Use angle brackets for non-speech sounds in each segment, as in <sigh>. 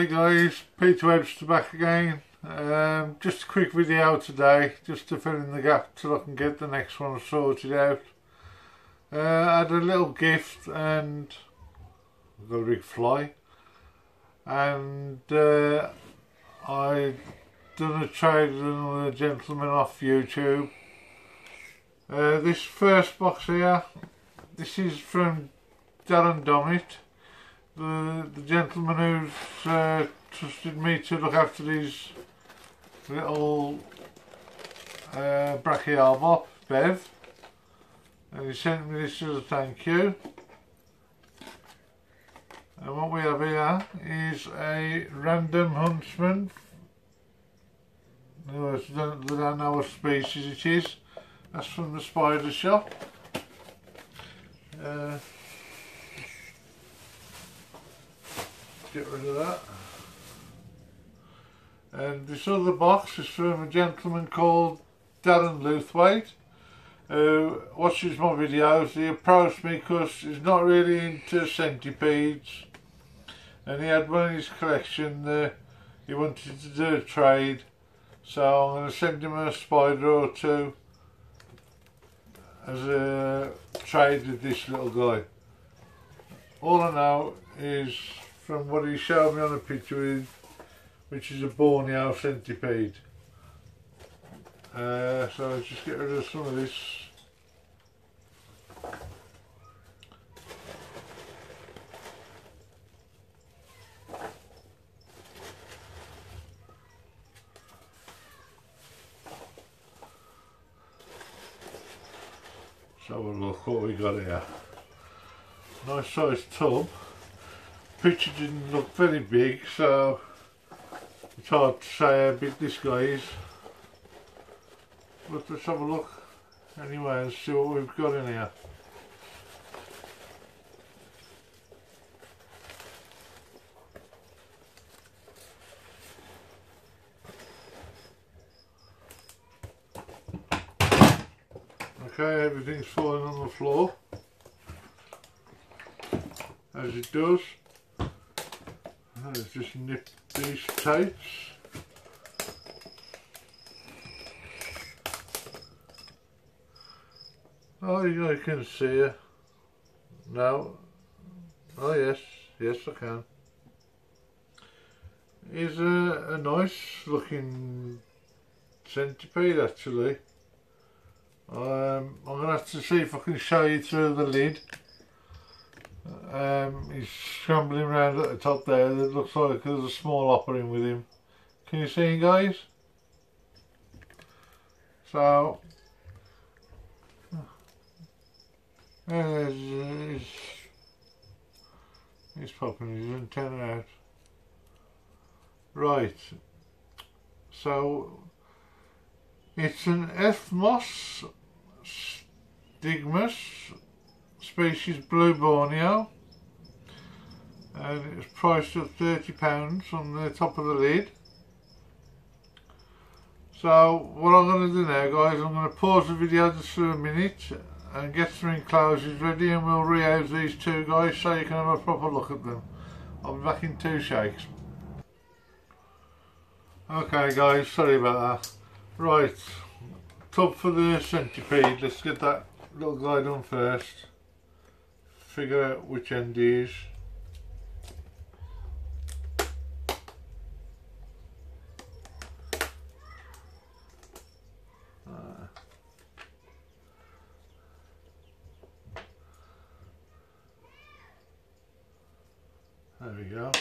Hi guys, Peter Webster back again. Um, just a quick video today, just to fill in the gap till I can get the next one sorted out. Uh, I had a little gift and got a big fly and uh, I done a trade with another gentleman off YouTube. Uh, this first box here, this is from Darren Dommett the, the gentleman who's uh, trusted me to look after these little uh, Bev. And he sent me this as a thank you. And what we have here is a random huntsman. They don't know what species it is. That's from the spider shop. Uh, get rid of that. And this other box is from a gentleman called Darren Lewthwaite who watches my videos. He approached me because he's not really into centipedes and he had one in his collection that he wanted to do a trade so I'm going to send him a spider or two as a trade with this little guy. All I know is from what he showed me on the picture, which is a Borneo centipede. Uh, so let's just get rid of some of this. So a look what we got here. Nice sized tub picture didn't look very big so it's hard to say how big this guy is. But let's have a look anyway and see what we've got in here. Okay everything's falling on the floor as it does Let's just nip these tapes. Oh, you can see it. No. Oh yes, yes I can. He's a, a nice looking centipede actually. Um, I'm going to have to see if I can show you through the lid. Um, he's scrambling around at the top there. It looks like there's a small hopper with him. Can you see him, guys? So, there's he's, he's popping his antenna out. Right. So, it's an Ethmos stigmus species Blue Borneo and it's priced at £30 on the top of the lid. So what I'm going to do now guys, I'm going to pause the video just for a minute and get some enclosures ready and we'll rehouse these two guys so you can have a proper look at them. I'll be back in two shakes. Okay guys, sorry about that. Right, top for the centipede, let's get that little guy done first. Figure out which end is. Ah. There we go.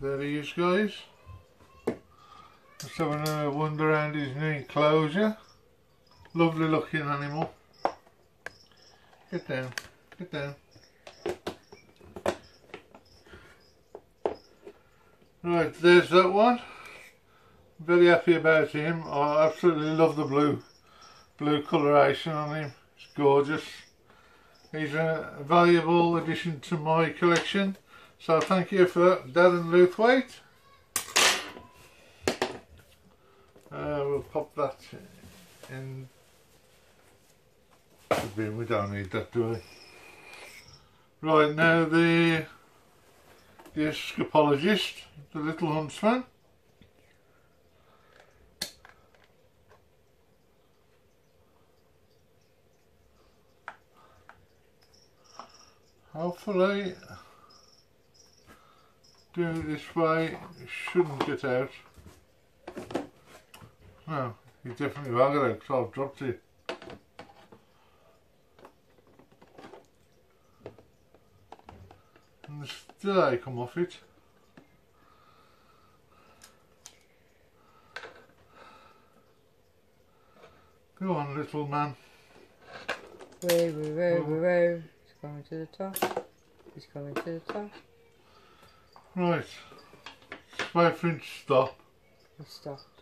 There he is guys. Have another wander around his new enclosure. Lovely looking animal. Get down, get down. Right, there's that one. Very happy about him. I absolutely love the blue blue coloration on him. It's gorgeous. He's a valuable addition to my collection. So thank you for that, Darren Lewthwaite. Uh, we'll pop that in Should be, we don't need that, do we? Right, now the the escapologist, the little huntsman. Hopefully doing it this way shouldn't get out. No, he definitely will get out because I've dropped it. And still I come off it. Go on little man. Woo, woo, woo, woo. He's coming to the top. He's coming to the top. Right. Him to stop. He stopped.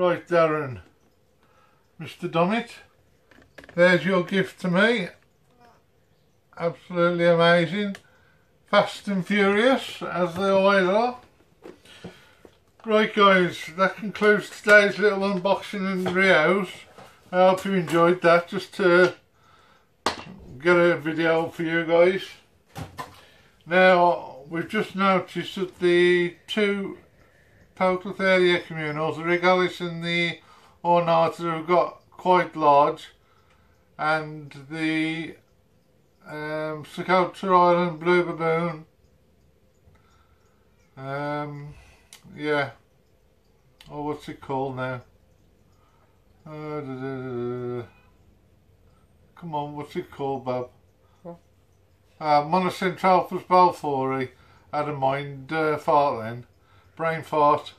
Right, Darren. Mr. Dommett, there's your gift to me. Absolutely amazing. Fast and furious, as they always are. Right guys, that concludes today's little unboxing and Rios. I hope you enjoyed that, just to get a video for you guys. Now, we've just noticed that the two total 30 communals, the Regalis and the Ornata have got quite large and the um, Socotra Island Blue Baboon um, yeah oh what's it called now? Uh, da, da, da, come on what's it called Bob? What? uh, Monocentropus balfouri had a mind uh, fart then brain fart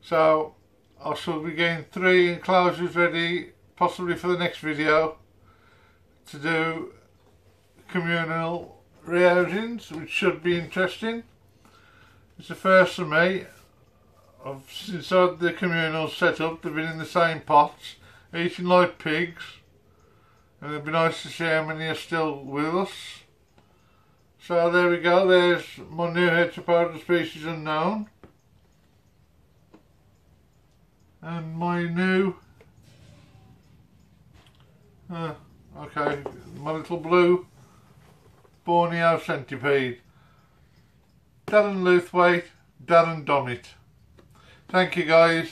so I shall be getting three enclosures ready possibly for the next video to do communal rehousings which should be interesting. It's the first for me. I've, since I had the communal set up they've been in the same pots eating like pigs and it'd be nice to see how many are still with us. So there we go, there's my new Heteropoda species unknown. And my new uh, okay my little blue Borneo centipede. Darren Lewthwaite Darren Dommett thank you guys.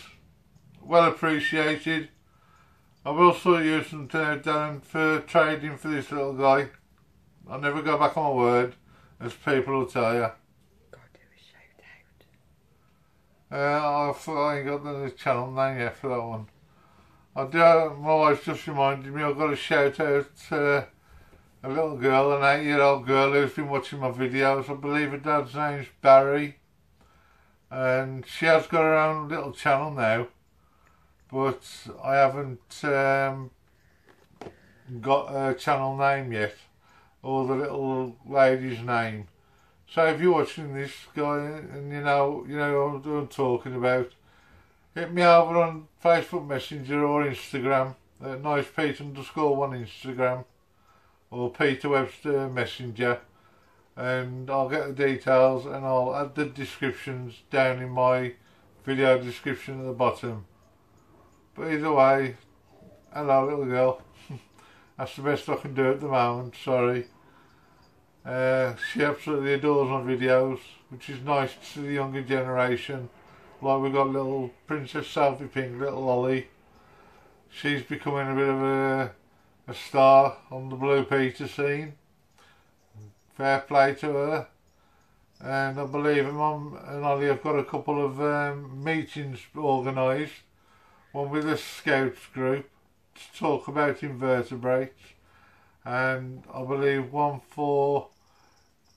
Well appreciated. I will still use them to Darren for trading for this little guy. I'll never go back on my word as people will tell you Gotta do a shout out. Uh, I've, got the channel name yet for that one. I do, my wife just reminded me I've got to shout out uh, a little girl, an eight year old girl who's been watching my videos. I believe her dad's name's Barry. And she has got her own little channel now. But I haven't um, got her channel name yet. Or the little lady's name. So if you're watching this guy and you know you know what I'm talking about, hit me over on Facebook Messenger or Instagram at nice Pete underscore one Instagram or Peter Webster Messenger and I'll get the details and I'll add the descriptions down in my video description at the bottom. But either way, hello little girl. <laughs> That's the best I can do at the moment, sorry. Uh, she absolutely adores my videos, which is nice to the younger generation. Like we've got little Princess Sophie Pink, little Ollie. She's becoming a bit of a, a star on the Blue Peter scene. Fair play to her. And I believe mum and Ollie have got a couple of um, meetings organised. One with the Scouts group to talk about invertebrates. And I believe one for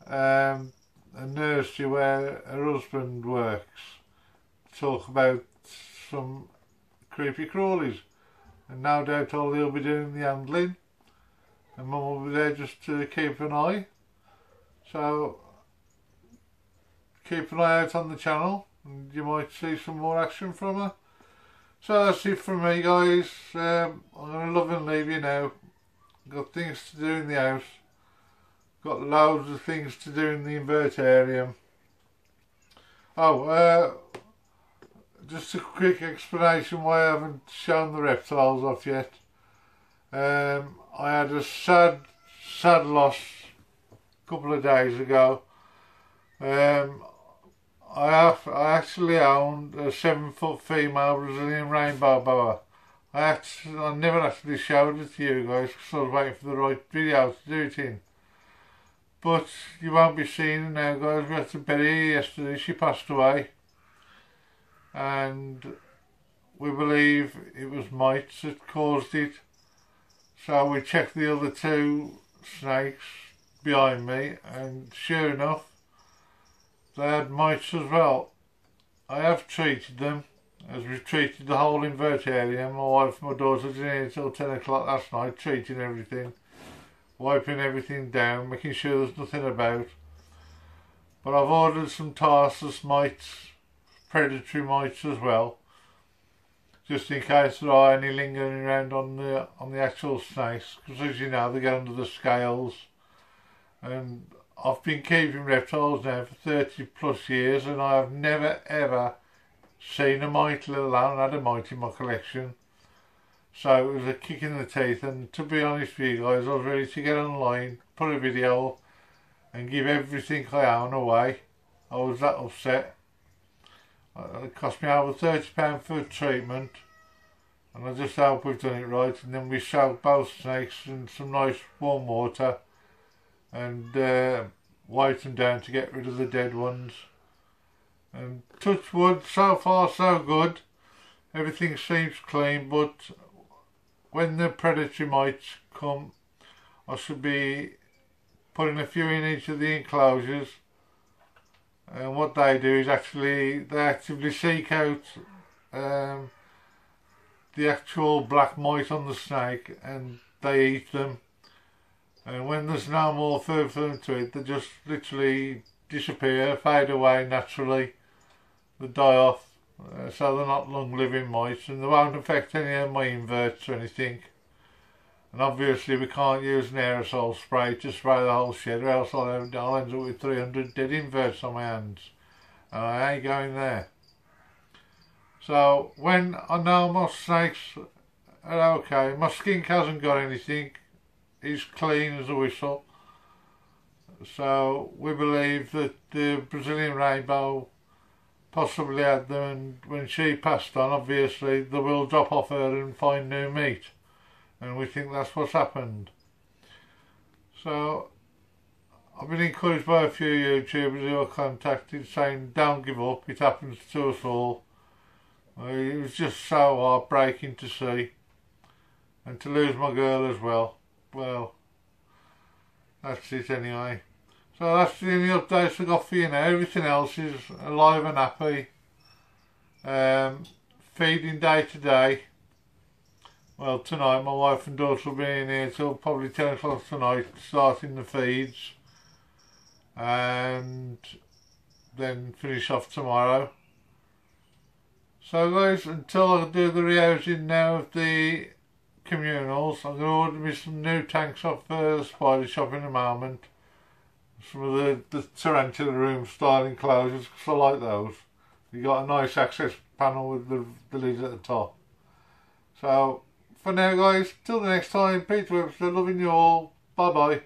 um, a nursery where her husband works talk about some creepy crawlies and no doubt all they'll be doing the handling and mum will be there just to keep an eye so keep an eye out on the channel and you might see some more action from her. So that's it from me guys. Um, I'm going to love and leave you now. Got things to do in the house. Got loads of things to do in the invertarium. Oh, uh, just a quick explanation why I haven't shown the reptiles off yet. Um, I had a sad, sad loss a couple of days ago. Um, I have, I actually owned a seven foot female Brazilian rainbow boa. I actually, I never actually showed it to you guys because I was waiting for the right video to do it in. But you won't be seeing it now guys, we had to bury her yesterday, she passed away. And we believe it was mites that caused it. So we checked the other two snakes behind me and sure enough they had mites as well. I have treated them as we've treated the whole invertarium. My wife and my daughter did here until 10 o'clock last night treating everything, wiping everything down, making sure there's nothing about. But I've ordered some Taurrus mites, predatory mites as well just in case there are any lingering around on the on the actual snakes because as you know they get under the scales and I've been keeping reptiles now for 30 plus years and I have never ever seen a mite let alone had a mite in my collection so it was a kick in the teeth and to be honest with you guys I was ready to get online put a video and give everything I own away. I was that upset. Uh, it cost me over £30 for treatment and I just hope we've done it right and then we soak both snakes in some nice warm water and uh, wipe them down to get rid of the dead ones. And touch wood so far so good. Everything seems clean but when the predatory mites come I should be putting a few in each of the enclosures. And what they do is actually they actively seek out um, the actual black mite on the snake and they eat them. And when there's no more food for them to eat they just literally disappear fade away naturally. They die off uh, so they're not long living mice and they won't affect any of my inverts or anything and obviously we can't use an aerosol spray to spray the whole shed or else I'll, end, I'll end up with 300 dead inverts on my hands. And I ain't going there. So when I know my snakes are okay, my skink hasn't got anything. He's clean as a whistle. So we believe that the Brazilian rainbow possibly had them and when she passed on obviously they will drop off her and find new meat and we think that's what's happened. So I've been encouraged by a few YouTubers who are contacted saying don't give up, it happens to us all. Uh, it was just so heartbreaking to see and to lose my girl as well. Well, that's it anyway. So that's the only updates I got for you now. Everything else is alive and happy. Um, feeding day to day. Well, tonight my wife and daughter will be in here till probably 10 o'clock tonight, starting the feeds. And then finish off tomorrow. So guys, until I do the rehousing now of the communals, I'm going to order me some new tanks off the spider shop in a moment. Some of the, the tarantula room style enclosures, because I like those. You got a nice access panel with the, the lids at the top. So, for now guys, till the next time, Peter Webster, loving you all. Bye bye.